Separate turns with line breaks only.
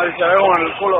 No, y se ve con el culo.